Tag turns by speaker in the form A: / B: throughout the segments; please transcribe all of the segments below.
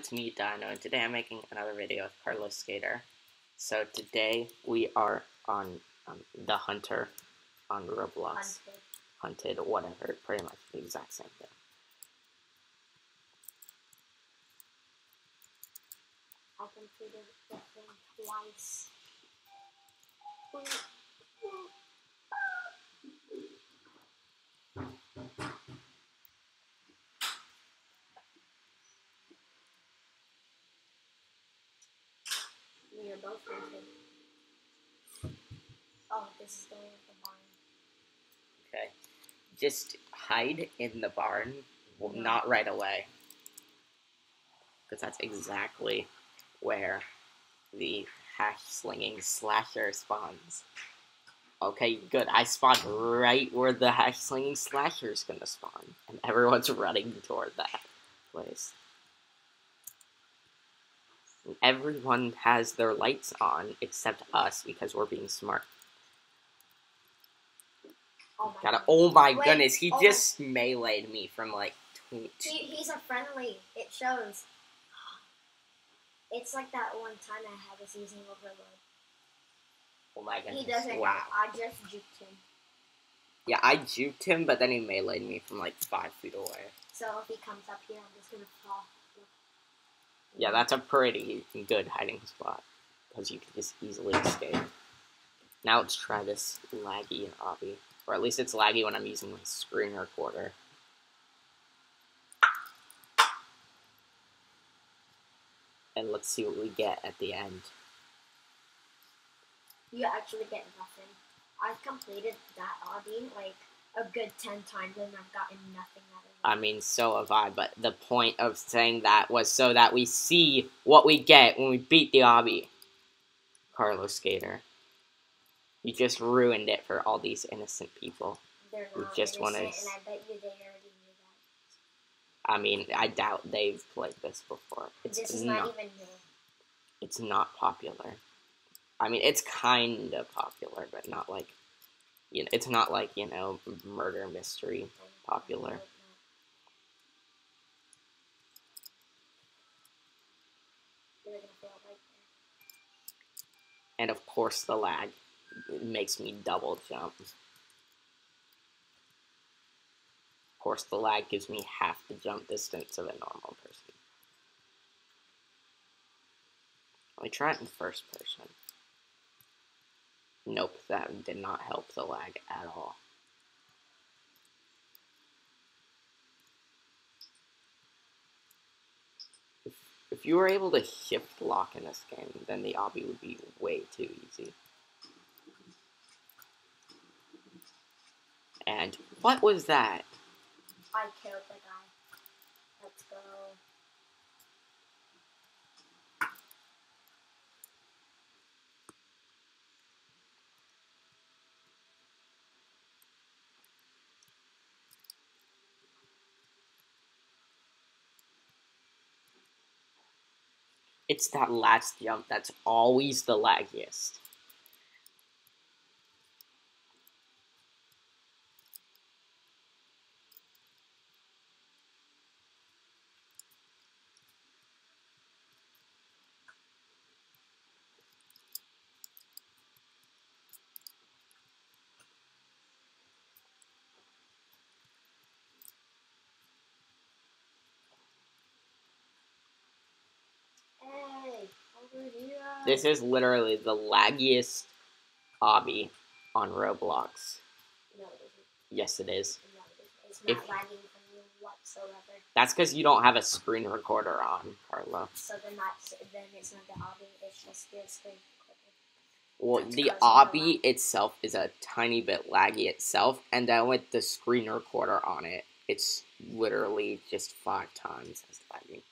A: it's me, Dino, and today I'm making another video with Carloskater. So today we are on um, The Hunter on Roblox.
B: Hunted.
A: Hunted, whatever, pretty much the exact same thing.
B: I completed the thing twice. Are both hunted. Oh, this is the barn.
A: Okay. Just hide in the barn, well, not right away. Because that's exactly where the hash slinging slasher spawns. Okay, good. I spawned right where the hash slinging slasher is gonna spawn. And everyone's running toward that place. Everyone has their lights on except us because we're being smart.
B: Oh my
A: Gotta, oh my
B: Wait,
A: goodness, he
B: oh my-
A: just meleeed me from like tw-
B: He, he's a friendly. It shows. It's like that one time I had this using overload.
A: Oh my goodness.
B: He doesn't.
A: Wow.
B: I just juked him.
A: Yeah, I juked him, but then he meleeed me from like five feet away.
B: So if he comes up here, I'm just gonna fall.
A: Yeah, that's a pretty good hiding spot because you can just easily escape. Now let's try this laggy obby, or at least it's laggy when I'm using my screen recorder. And let's see what we get at the end.
B: You actually get nothing. I've completed that obby like a good ten times and I've gotten nothing out of it.
A: I mean, so have I, but the point of saying that was so that we see what we get when we beat the obby. Carloskater. You just ruined it for all these innocent people.
B: They're not
A: just wanna
B: and I bet you they already knew that.
A: I mean, I doubt they've played this before. It's
B: this is
A: not,
B: not even new.
A: it's not popular. I mean, it's kind of popular, but not like, you know, it's not like, you know, murder mystery. Popular. And of course, the lag makes me double jump. Of course, the lag gives me half the jump distance of a normal person. Let me try it in first person. Nope, that did not help the lag at all. If, if you were able to shift lock in this game, then the obby would be way too easy. And what was that?
B: I killed the guy. Let's go.
A: It's that last jump that's always the laggiest.
B: Hey, over here.
A: This is literally the laggiest obby on Roblox.
B: No, it isn't.
A: Yes, it is.
B: No, it isn't.
A: If-
B: lagging for you whatsoever.
A: That's because you don't have a screen recorder on, Carlo.
B: So then that's then it's not the obby. It's just your screen.
A: Well,
B: That's
A: the
B: because of the
A: obby itself is a tiny bit laggy itself, and then with the screen recorder on it, it's literally just five times as laggy.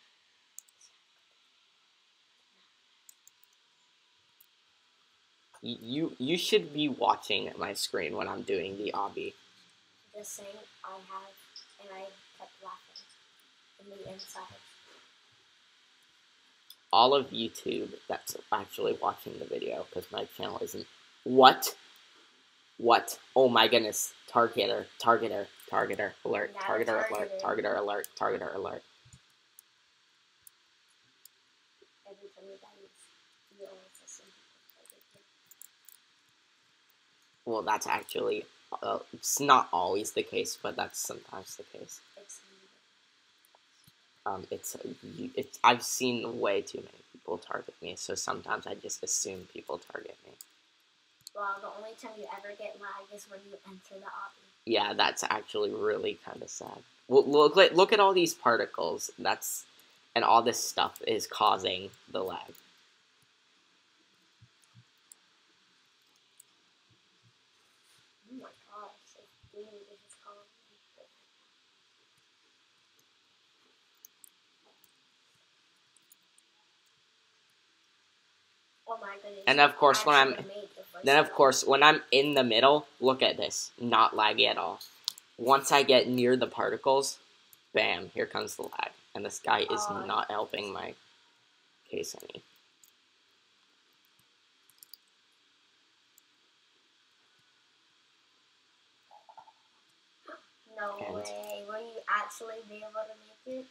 A: You you should be watching my screen when I'm doing the obby.
B: The same I have, and I kept laughing in the inside.
A: All of YouTube that's actually watching the video because my channel isn't. What? What? Oh my goodness! Targeter, targeter, targeter alert, targeter alert, targeter alert, targeter alert.
B: every time you guys you always assume people target you.
A: Well, that's actually uh, it's not always the case, but that's sometimes the case.
B: It's
A: Um, it's it's I've seen way too many people target me, so sometimes I just assume people target me.
B: well, the only time you ever get lag is when you enter the obby.
A: Yeah, that's actually really kind of sad. Well, look at look at all these particles. That's and all this stuff is causing the lag.
B: My gosh, this dude is just calling me. Oh my goodness.
A: And of course, when I'm-
B: actually made the first
A: Then of course, when I'm in the middle, look at this. Not laggy at all. Once I get near the particles, bam, here comes the lag. And this guy is
B: Oh,
A: not helping my case any.
B: No
A: and-
B: way. Will you actually be able to make it?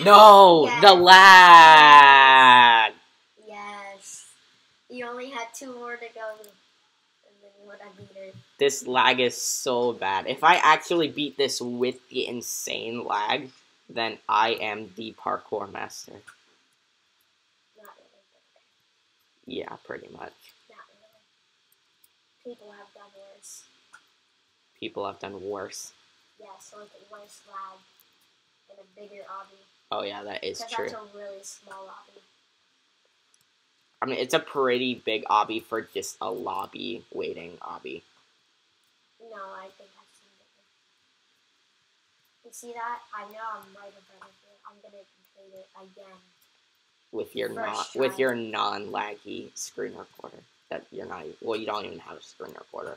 A: No,
B: Yes.
A: the lag.
B: Yes. You only had two more to go. And then you would have beat it.
A: This lag is so bad. If I actually beat this with the insane lag, then I am the parkour master.
B: Not really. but okay.
A: Yeah, pretty much.
B: Not really. People have done worse.
A: People have done worse.
B: Yes, like worse lag and a bigger obby.
A: Oh yeah, that is true.
B: that's a really small obby.
A: I mean, it's a pretty big obby for just a lobby waiting obby.
B: No, I think I've seen it. You see that? I know I'm right in front of it. I'm gonna complete it again.
A: With your
B: First
A: not
B: try.
A: with your non laggy screen recorder. That you're not well, you don't even have a screen recorder.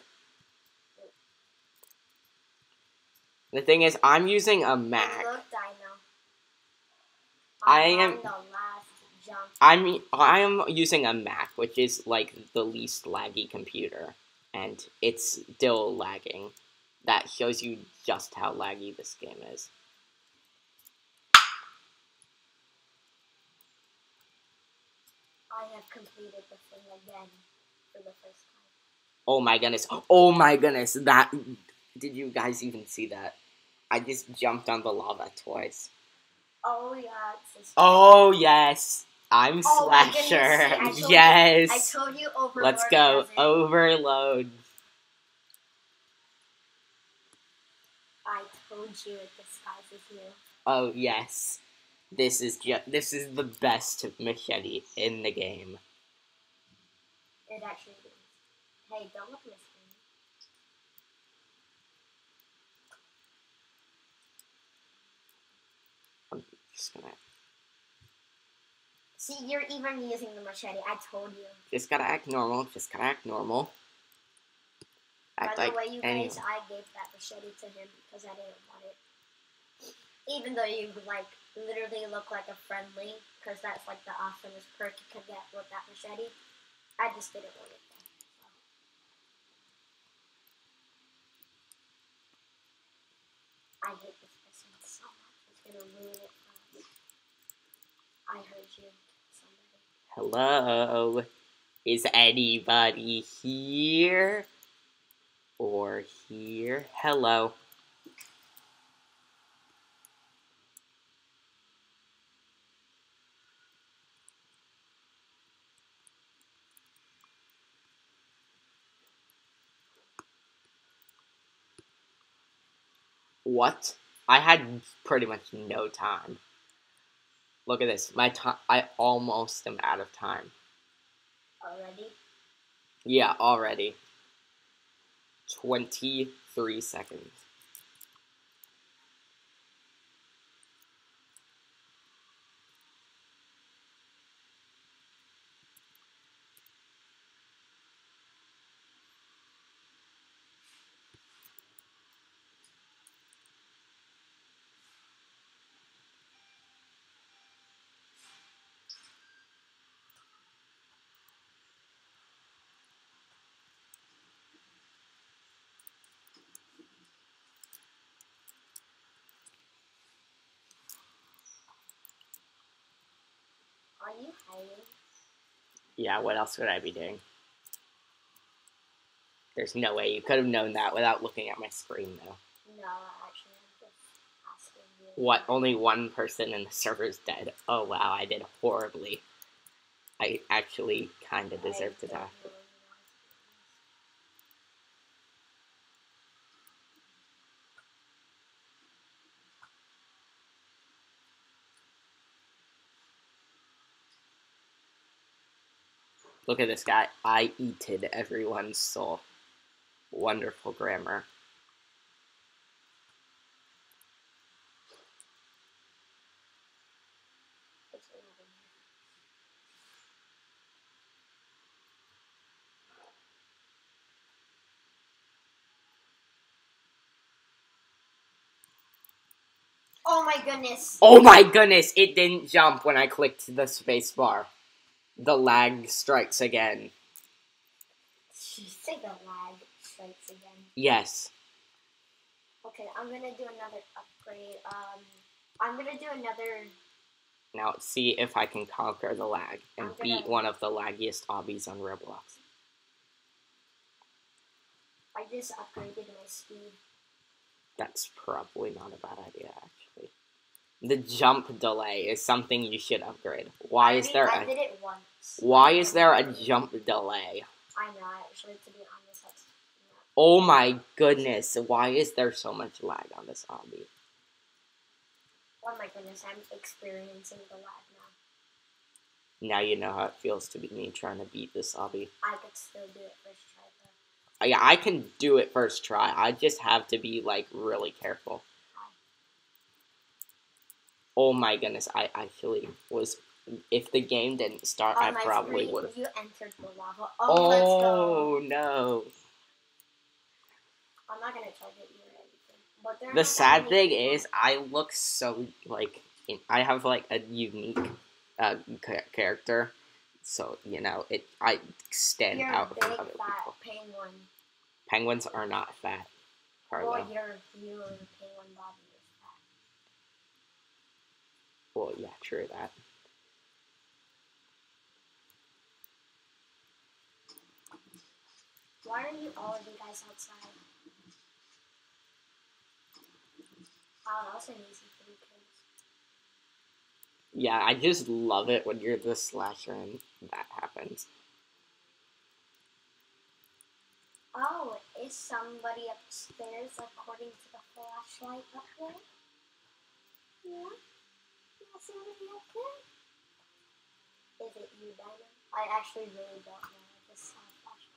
A: The thing is, I'm using a Mac.
B: Look.
A: I
B: I'm
A: am-
B: on the last jump.
A: I'm I am using a Mac, which is like the least laggy computer, and it's still lagging. That shows you just how laggy this game is.
B: Have completed the thing again for the first time.
A: Oh my goodness! Oh my goodness! That did you guys even see that? I just jumped on the lava twice.
B: Oh yeah.
A: Oh yes, I'm
B: Oh
A: Slasher.
B: see, I told you-
A: yes.
B: I told you over.
A: Let's go overload.
B: I told you it disguises you.
A: Oh yes, this is ju- this is the best machete in the game.
B: It actually is. Hey, don't look at my screen.
A: Just gonna
B: See, you're even using the machete. I told you.
A: just gotta act normal. Just gotta act normal. Act
B: By
A: like
B: the way, you
A: anyone.
B: guys, I gave that machete to him because I didn't want it. Even though you like literally look like a friendly, because that's like the awesomest perk you could get with that machete. I just didn't want it. I hate this person so much. It's gonna ruin it for us. I heard you, somebody.
A: Hello, is anybody here? Or here? Hello. What? I had pretty much no time. Look at this. My time. I almost am out of time.
B: Already?
A: Yeah, already. 23 seconds. Yeah, what else would I be doing? There's no way you could have known that without looking at my screen, though.
B: No, actually, I'm just asking you.
A: What? Only one person in the server's dead. Oh wow, I did horribly. I actually kind of
B: I
A: deserve to die. Look at this guy. I eated everyone's soul. Wonderful grammar.
B: Oh my goodness.
A: Oh my goodness, it didn't jump when I clicked the space bar. The lag strikes again.
B: Say the lag strikes again.
A: Yes.
B: Okay, I'm gonna do another upgrade. Um, I'm gonna do another.
A: Now let's see if I can conquer the lag and
B: gonna-
A: beat one of the laggiest obbies on Roblox.
B: I just upgraded my speed.
A: That's probably not a bad idea, actually. The jump delay is something you should upgrade. Why
B: I
A: is there
B: I
A: a
B: did it once.
A: why is there a jump delay?
B: I know. Actually, to be honest, that's.
A: Oh my goodness, why is there so much lag on this obby?
B: Oh my goodness, I'm experiencing the lag now.
A: Now you know how it feels to be me trying to beat this obby.
B: I could still do it first try though.
A: Yeah, I can do it first try. I just have to be like really careful. Oh my goodness, I actually was. If the game didn't start, I
B: On my
A: probably would have.
B: You entered the lava. Oh, let's go.
A: Oh no!
B: I'm not gonna target you or anything. But there are
A: The sad thing is, I look so like in- I have like a unique uh, character, so you know it. I stand
B: you're
A: out from other people.
B: penguin.
A: Penguins are not fat, Carlo.
B: Well, you're you and the penguin body is fat.
A: Well, yeah, true that.
B: Why are you all of you guys outside? Wow, that was an easy three kills.
A: Yeah, I just love it when you're the slasher and that happens.
B: Oh, is somebody upstairs according to the flashlight up there? Yeah? You got somebody up there? Is it you, Diamond? I actually really don't know. I just saw a flashlight.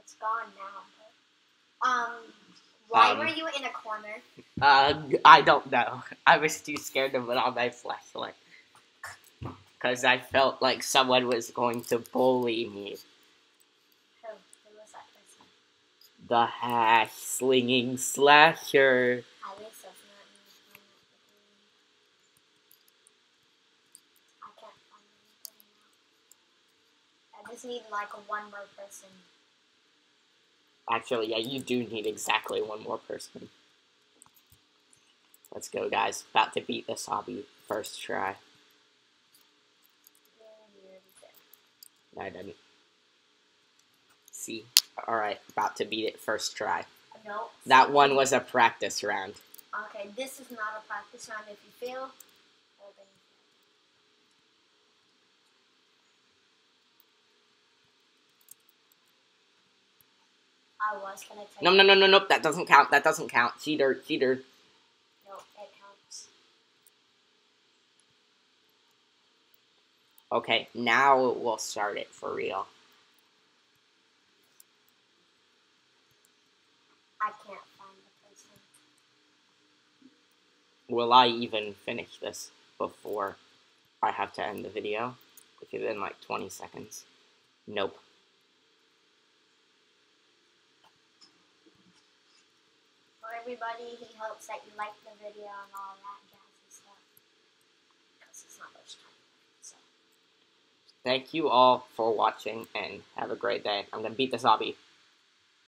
B: It's gone now, but. Um, why
A: Um,
B: were you in a corner?
A: Uh, I don't know. I was too scared to put on my flashlight. Because I felt like someone was going to bully me.
B: Who? Who was that person?
A: The hash slinging slasher.
B: At least that's not me. I'm not the I can't find anybody now. I just need like one more person.
A: Actually, yeah, you do need exactly one more person. Let's go, guys. About to beat this obby first try.
B: Yeah, you already did.
A: I didn't. See? Alright, about to beat it first try.
B: No.
A: That one was a practice round.
B: Okay, this is not a practice round. If you fail, well then I was gonna take.
A: No, no, no, no, no. That doesn't count. That doesn't count. Cheater, cheater.
B: No, it counts.
A: Okay, now we'll start it for real.
B: I can't find the person.
A: Will I even finish this before I have to end the video? Within like 20 seconds. Nope.
B: Everybody, he hopes that you like the video and all that jazzy stuff. Because it's not much time. So,
A: Thank you all for watching and have a great day. I'm gonna beat this obby.